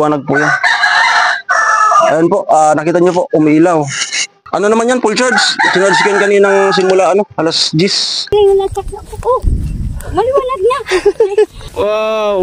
Wanag po yan. Ayan po, ah, nakita niyo po, umiilaw. Ano naman yan, full charge? Sinarge ko yan kaninang simula, ano, alas 10. Ay, natak na. Oh, maliwanag na. Wow!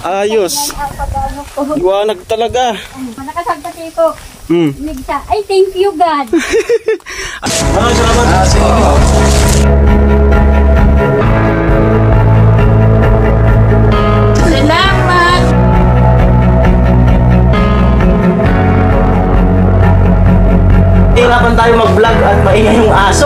Ayos! Liwanag talaga. Nakasagpati ko. Hmm. Nigsa. Ay, thank you, God. Maraming salamat. Ah, sige. Tayo mag-vlog at maingay yung aso.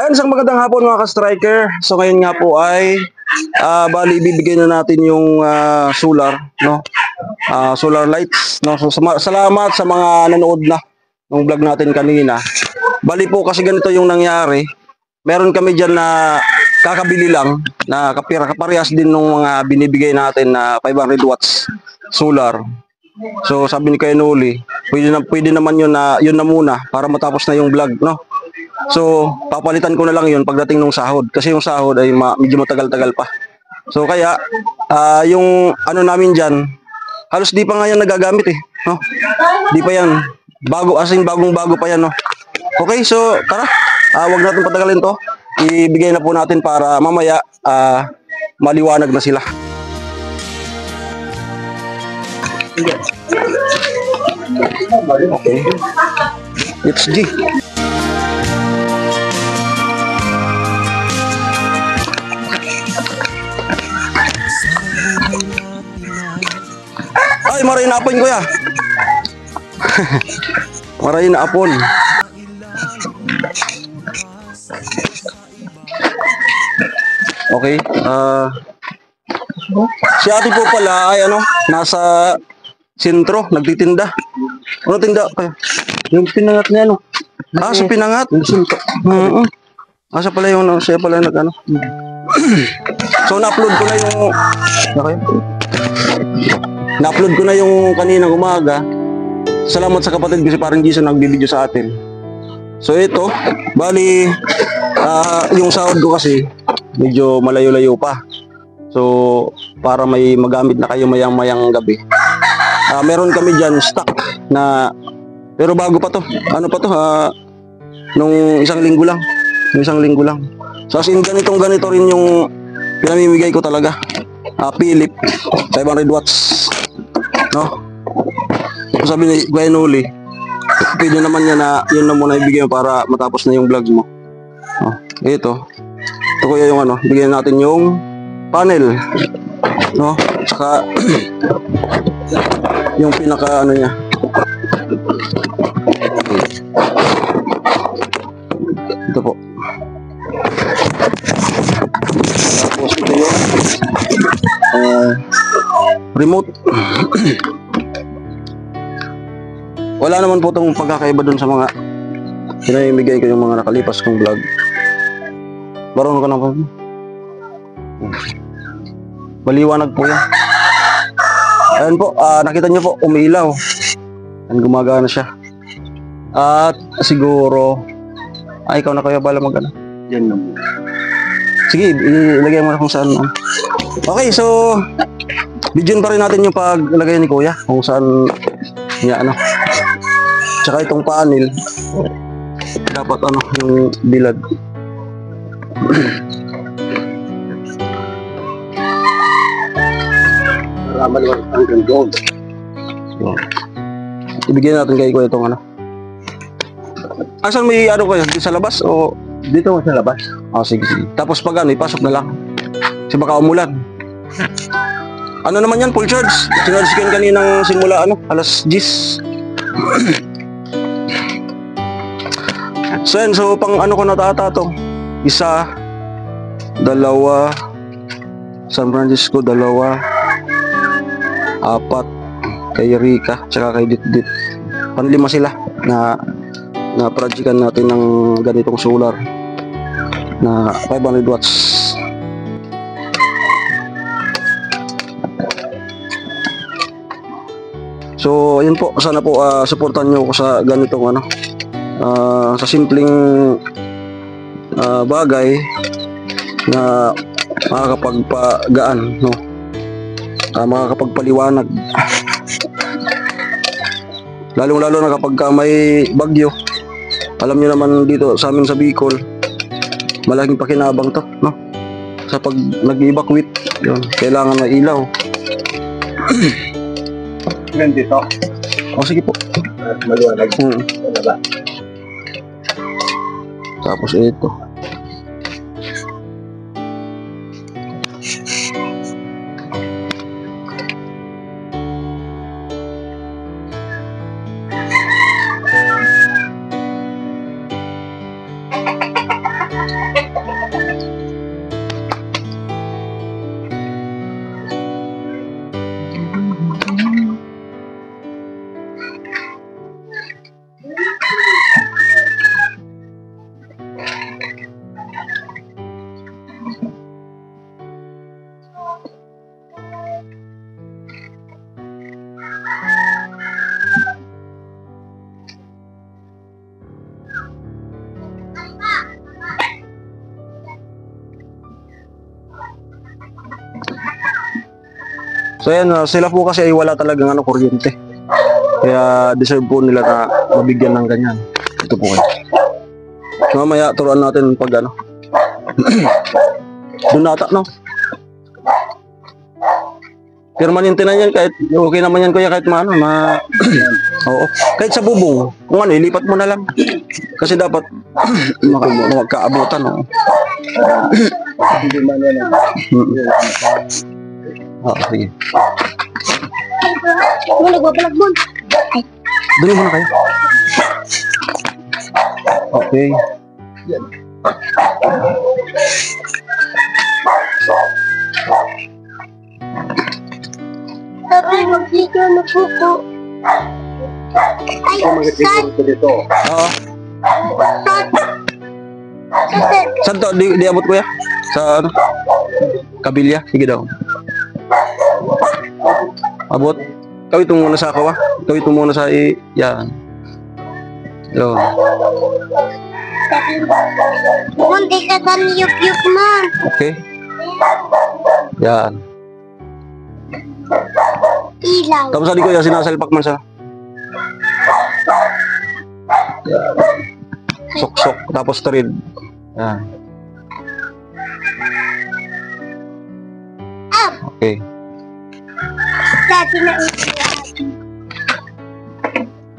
Ayun, isang magandang hapon mga ka-striker. So ngayon nga po ay ah bali ibibigay na natin yung ah, solar, no? Ah, solar lights, no? So salamat sa mga nanood na ng vlog natin kanina. Bali po kasi ganito yung nangyari. Meron kami diyan na kakabili lang na kapira kaparehas din nung mga binibigay natin na 500 watts solar. So sabi ni Kuya Noli, pwede na pwede naman yun na yun na muna para matapos na yung vlog, no? So, papalitan ko na lang 'yun pagdating ng sahod kasi yung sahod ay ma- medyo matagal-tagal pa. So kaya ah, yung ano namin diyan, halos di pa nga yan nagagamit eh, no? Di pa yan. Bago as in bagong bago pa yan, no. Okay, so tara. Ah, wag natin patagalin 'to. Ibigay na po natin para mamaya ah, maliwanag na sila. Okay. It's G. Ay, maray na apon, kuya. maray na apon. Okay. ah si ate po pala ay ano, nasa sentro, nagtitinda. Ano tinda kayo? Yung pinangat niya, no? Ah, sa pinangat. Oo. Ah, siya pala yung, siya pala nag ano. so, na-upload ko na yung, okay. Na-upload ko na yung kaninang umaga. Salamat sa kapatid ko si parang Jason nagbibideo sa atin. So, ito, bali, ah, yung sahod ko kasi, medyo malayo-layo pa. So, para may magamit na kayo mayang-mayang gabi. Ah, meron kami dyan stock na pero bago pa to. Ano pa to? Ah, nung isang linggo lang. Nung isang linggo lang. So as in ganitong ganito rin yung pinamimigay ko talaga. Ah, Philip 500 watts. No? So sabi ni Kuya Noli, pwede naman niya na yun na muna ibigay mo para matapos na yung vlog mo. Oh, ito. Ito kuya yung ano, bigyan natin yung panel. No? Saka yung pinaka ano niya. Ito po. Tapos ito yung ah, remote. Wala naman po itong pagkakaiba dun sa mga pinamimigay ko yung mga nakalipas kong vlog. Marunong ka na po. Maliwanag po yan. Ayan po, ah, nakita niyo po, umiilaw. Ayan, gumagana siya. At siguro, ay, ikaw na kaya bala mag ano? Yan na. Sige, ilagay mo na kung saan. ano. Okay, so, bidyon pa rin natin yung paglagay ni Kuya, kung saan niya ano. Tsaka itong panel, dapat ano, yung bilad. Para maliwan hanggang doon. So, ibigay natin kay Kuya itong ano. Asan may ano kayo? Sa labas o Dito sa labas. Ah, sige, sige. Tapos pag ano, ipasok na lang. Kasi baka umulan. Ano naman yan, full charge. Sinarge ko kaninang simula, ano, alas 10. so yan, so pang ano ko natata to. Isa, dalawa, San Francisco, dalawa, apat, kay Rika, tsaka kay Ditdit. Panlima sila na na projectan natin ng ganitong solar na 500 watts. So, ayun po, sana po ah, supportan niyo ako sa ganitong ano, ah, sa simpleng bagay na makakapagpagaan, no? Ah, makakapagpaliwanag. Lalong-lalo na kapag ka may bagyo. Alam niyo naman dito sa amin sa Bicol, malaking pakinabang to, no? Sa pag nag-evacuate, yun, kailangan na ilaw. Ganun dito. O sige po. Maliwanag. Hmm. Ano ba? Tapos ito. So yan, ah, sila po kasi ay wala talagang ano, kuryente. Kaya deserve po nila na mabigyan ng ganyan. Ito po kayo. Mamaya turuan natin pag ano. Doon nata, no? Permanente na yan kahit okay naman yan kuya kahit maano ma Oo. Kahit sa bubong, kung ano, ilipat mo na lang. Kasi dapat maka, magkaabutan, no? Hindi man yan. Oo, sige. Mo, nagbabalag mo. Doon muna kayo. Okay. Sabi, mag-video na po ko. Ay, dito. Oo. Saan to? Di, di abot kuya? Sa ano? Kabilya? Sige daw. Abot? Kawit mo muna sa ako ah. Kawit mo muna sa i... Yan. Yun. Hindi ka sa niyuk-yuk mo. Okay. Yan. Ilaw. Tapos ali kuya, sinasalpak man sa... Sok-sok. Tapos thread. Yan. Okay. Na ito.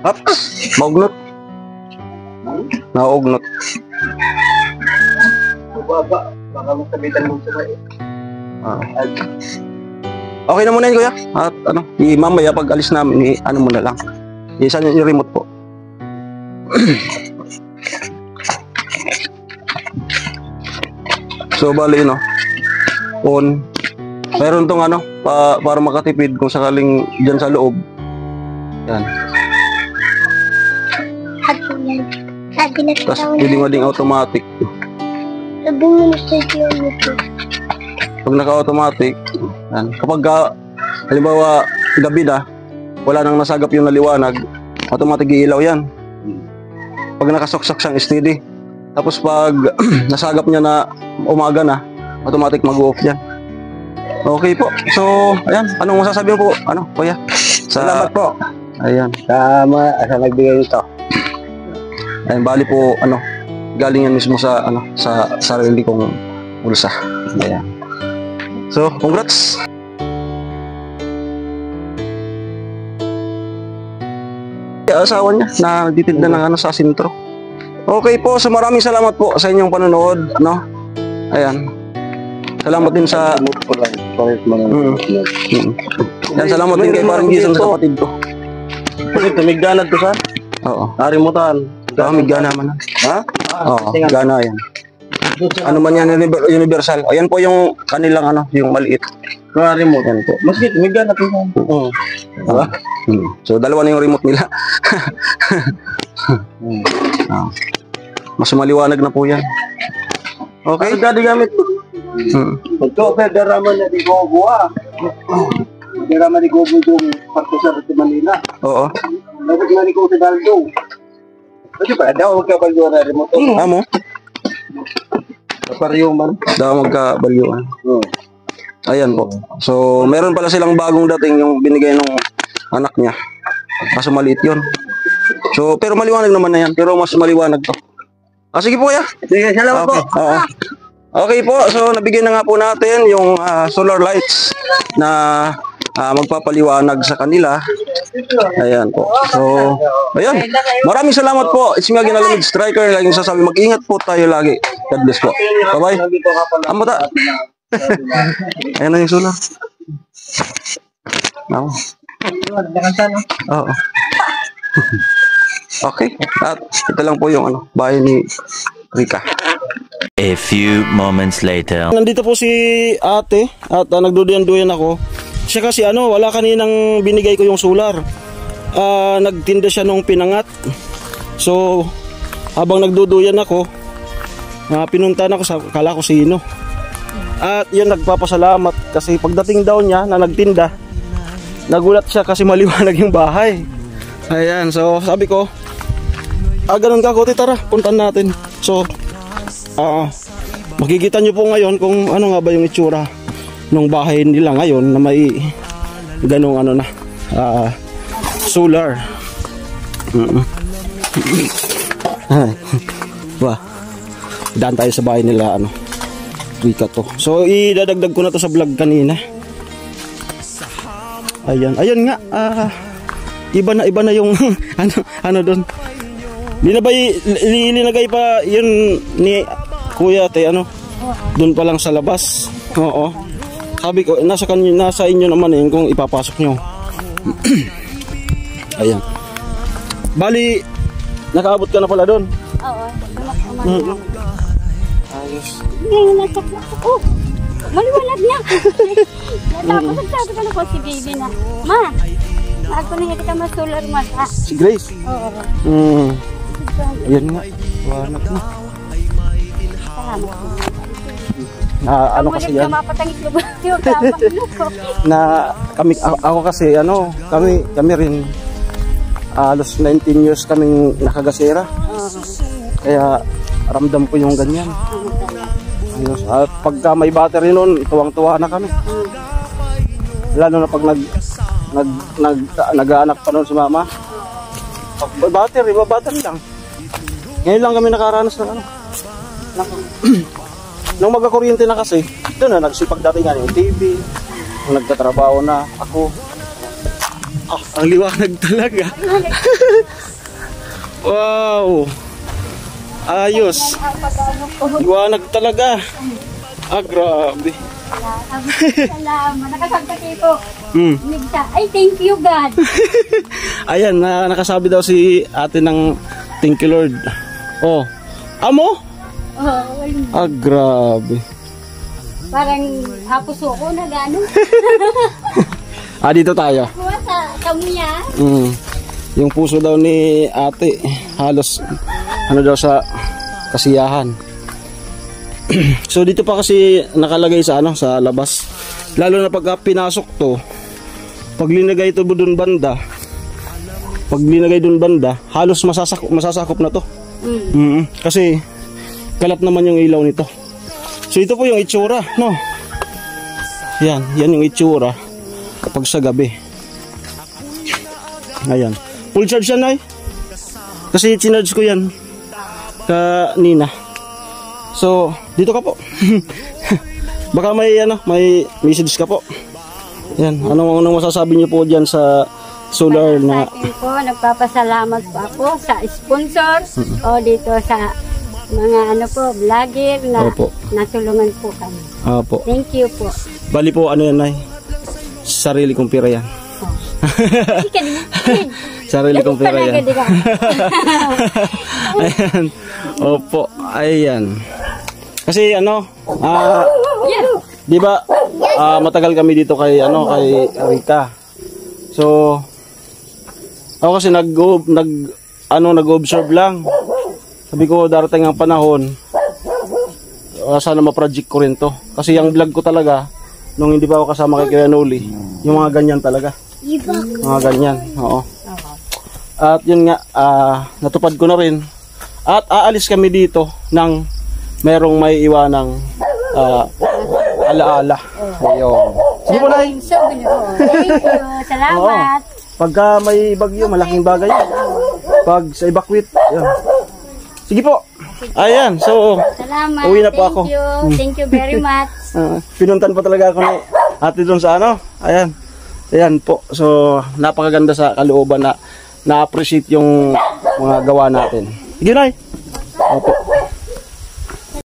Ups! Maugnot. Naugnot. Baba. Baka masabitan mo sa may. Ah. Okay na muna yun, kuya. At ano, i mamaya pag alis namin, i ano muna lang. Isa yung remote po. so, bali, no? On. Meron tong ano, pa, para makatipid kung sakaling dyan sa loob. Yan. Tapos, tao pwede na. mo ding automatic. Sabi mo na sa iyo nito. Pag naka-automatic, yan. Kapag ka, halimbawa, gabi na, wala nang nasagap yung naliwanag, automatic iilaw yan. Pag nakasoksak siyang steady. Tapos pag nasagap niya na umaga na, automatic mag-off yan. Okay po. So, ayan. Anong masasabi mo po? Ano, kuya? Sa, Salamat po. Ayan. Tama. Sa nagbigay nito. Ayan, bali po, ano, galing yan mismo sa, ano, sa sarili kong bulsa. Ayan. So, congrats! Asawa niya na nagtitinda ng ano sa sintro. Okay po, so maraming salamat po sa inyong panonood, ano? Ayan. Salamat din sa Ko lang. Pares mo lang. Mm. Mm. Yan, salamat din kay parang Jason sa kapatid ko. Kasi tumigdanag to sa. Oo. Arimutan. Ah, may gana man. Ha? Oo, gana yan. Ano man yan, univer- universal. Ayan po yung kanilang ano, yung maliit. Kung remote. Yan po. Maski tumigdanag to sa. Oo. Diba? Hmm. So, dalawa na yung remote nila. Ah. Mas maliwanag na po yan. Okay? Ay, gadi gamit. Hmm. Ito, pagdaraman na di Gogo ah. Pagdaraman ni Gogo yung parto sa Manila. Oo. Dapat nga ni Gogo sa Daldo. Pwede pa, daw magkabalyo na remote. Amo? Pariyo man. Daw magkabalyuan. Hmm. Ayan po. So, meron pala silang bagong dating yung binigay ng anak niya. Kaso maliit yun. So, pero maliwanag naman na yan. Pero mas maliwanag to. Ah, sige po kuya. Sige, salamat po. Okay. Oo. Okay po, so nabigyan na nga po natin yung ah, solar lights na ah, magpapaliwanag sa kanila. Ayan po. So, ayan. Maraming salamat po. It's me again, Alamid Striker. Laging sasabi, mag-ingat po tayo lagi. God bless po. Bye-bye. Ang mata. Ayan na yung solar. Oo. Oo. Okay. At ito lang po yung ano, bahay ni Rika. A few moments later. Nandito po si ate at uh, nagduduyan-duyan ako. Siya kasi ano, wala kaninang binigay ko yung solar. Ah, nagtinda siya nung pinangat. So, habang nagduduyan ako, uh, pinuntahan ako sa kala ko sino. At yun nagpapasalamat kasi pagdating daw niya na nagtinda, nagulat siya kasi maliwanag yung bahay. Ayan, so sabi ko, ah ganun ka Kote, tara, puntan natin. So, ah makikita nyo po ngayon kung ano nga ba yung itsura ng bahay nila ngayon na may ganong ano na, ah solar. Mm Ay, Wah. Daan tayo sa bahay nila ano. Rika to. So idadagdag ko na to sa vlog kanina. Ayan, ayun nga. Ah, iba na iba na yung ano ano doon. Linabay li- linagay pa yun ni Kuya te ano. Doon pa lang sa labas. Oo. Sabi ko nasa kanyo nasa inyo naman yun kung ipapasok nyo. Ayan. Bali nakaabot ka na pala doon. Oo. Mm. Ayos. Na ako. Oh, maliwanag na. Tapos nagsabi ko na po si baby na, Ma, ako na kita masular ma. Si Grace. Oo. Mm. Ayan nga. Wanag na. Na ano kasi yan? Na kami ako kasi ano kami kami rin halos 19 years kaming nakagasera. Kaya ramdam ko yung ganyan. Ayos. at pagka may battery noon tuwang-tuwa na kami. Lalo na pag nag nag nag nag-aanak pa noon si mama. Pag battery ba battery lang. Ngayon lang kami nakaranas ng ano nung magkakuryente na kasi doon na nagsipag datingan yung TV nagtatrabaho na ako ah, ang liwanag talaga wow ayos liwanag talaga ah grabe Salamat. Ko. hmm. Nigsa. Ay, thank you God. ayan na, nakasabi daw si ate ng thank you Lord oh amo Oh, walang ah grabe parang hapos ko na gano'n. ah dito tayo Kuha sa kamuya. Mm. Yung puso daw ni ate, halos ano daw sa kasiyahan. so dito pa kasi nakalagay sa ano sa labas. Lalo na pag pinasok to, pag linagay ito doon banda, pag linagay doon banda, halos masasakop, masasakop na to. Mm. Kasi kalat naman yung ilaw nito. So ito po yung itsura, no? Yan, yan yung itsura kapag sa gabi. Ayan. Full charge yan, ay. Kasi chinarge ko yan. Kanina. So, dito ka po. Baka may, ano, may message ka po. Yan. Anong, anong masasabi niyo po dyan sa solar na... Po, nagpapasalamat po ako sa sponsor o dito sa mga ano po, vlogger na Opo. natulungan po kami. Apo. Thank you po. Bali po, ano yan, ay. Sarili kong pira yan. Din. Sarili kong pira yan. Ayan. Opo. Ayan. Kasi ano, ah, di ba, ah, matagal kami dito kay, ano, kay Rita. So, ako kasi nag, nag, ano, nag-observe lang. Sabi ko, darating ang panahon, ah, sana ma-project ko rin to. Kasi yung vlog ko talaga, nung hindi pa ako kasama kay Kuya Noli, yung mga ganyan talaga. Mga ganyan, oo. At yun nga, ah, natupad ko na rin. At aalis kami dito ng merong may iwanang ah, alaala. Ayun. Sige po, Nay. Thank you. Salamat. Pagka may bagyo, malaking bagay. Pag sa evacuate, yun. Sige po. Ayan, so, Salamat. Uwi na po Thank ako. you. Thank you very much. ah, pinuntan pa talaga ako ni ate doon sa ano. Ayan. Ayan po. So, napakaganda sa kalooban na na-appreciate yung mga gawa natin. Sige, Nay. Opo.